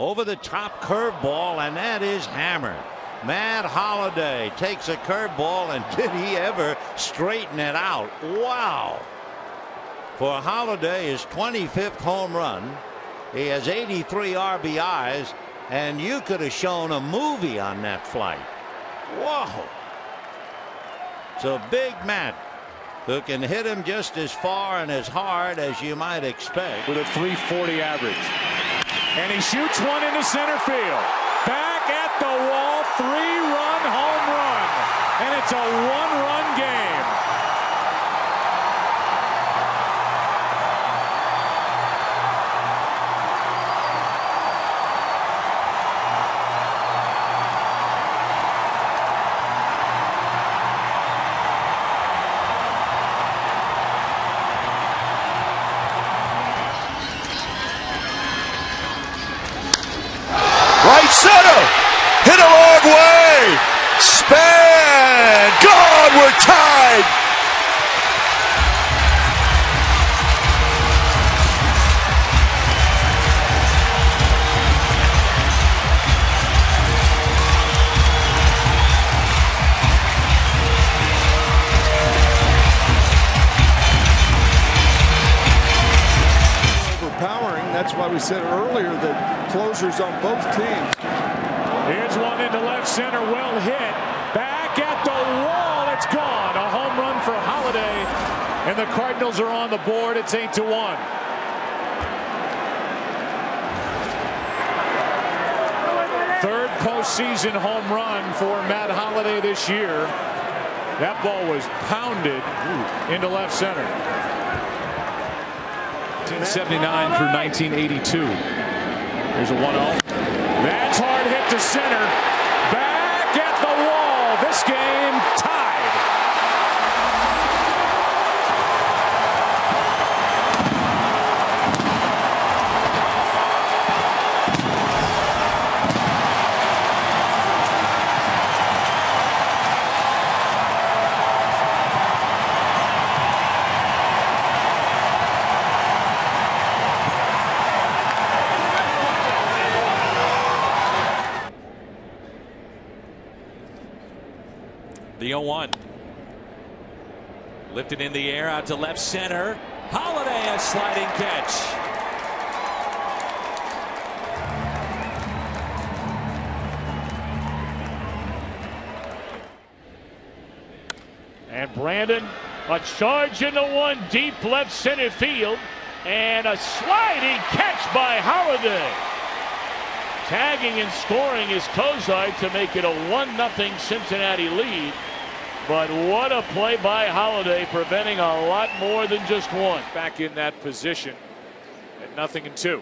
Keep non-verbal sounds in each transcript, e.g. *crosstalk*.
over the top curveball, and that is hammered. Matt Holliday takes a curveball, and *laughs* did he ever straighten it out? Wow. For Holliday, his 25th home run. He has 83 RBIs, and you could have shown a movie on that flight. Whoa. So Big Matt, who can hit him just as far and as hard as you might expect. With a 340 average. And he shoots one into center field. Back at the wall, three-run home run. And it's a one-run game. Center. Hit a long way. Span. Gone. We're tied. We said earlier that closers on both teams. Here's one into left center, well hit. Back at the wall, it's gone. A home run for Holliday, and the Cardinals are on the board. It's eight to one. Third postseason home run for Matt Holliday this year. That ball was pounded into left center. 1979 through 1982. There's a 1-0. That's hard hit to center. Back at the wall. This game tied. The 0-1. Lifted in the air out to left center. Holliday a sliding catch. And Brandon, a charge into one deep left center field, and a sliding catch by Holliday. Tagging and scoring is Cozart to make it a 1 0 Cincinnati lead. But what a play by Holliday, preventing a lot more than just one. Back in that position at nothing and two.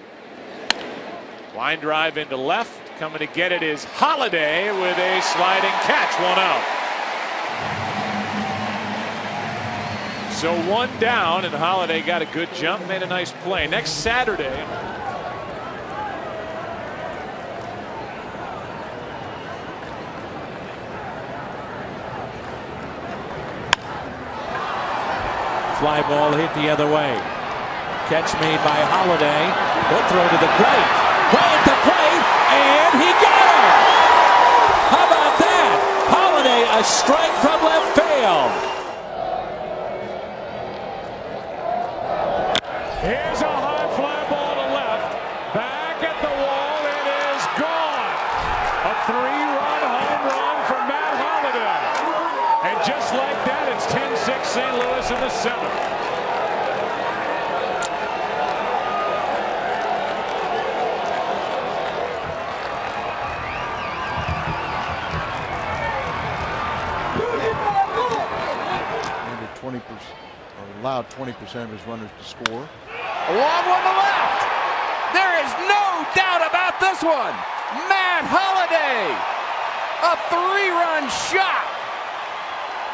Line drive into left. Coming to get it is Holliday with a sliding catch. One out. So one down, and Holliday got a good jump, made a nice play. Next Saturday, Fly ball hit the other way. Catch made by Holliday. He'll throw to the plate. Play at the plate, and he got him. How about that? Holliday a strike from left field. Here's a the seventh. 20 percent, allowed 20 percent of his runners to score. A long one to left. There is no doubt about this one. Matt Holliday, a three-run shot,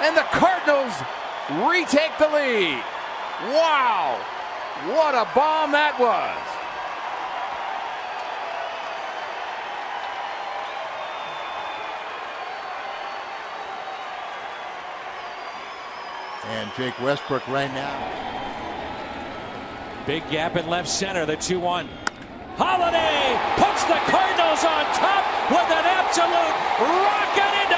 and the Cardinals retake the lead. Wow, what a bomb that was. And Jake Westbrook right now. Big gap in left center, the 2 1. Holliday puts the Cardinals on top with an absolute rocket into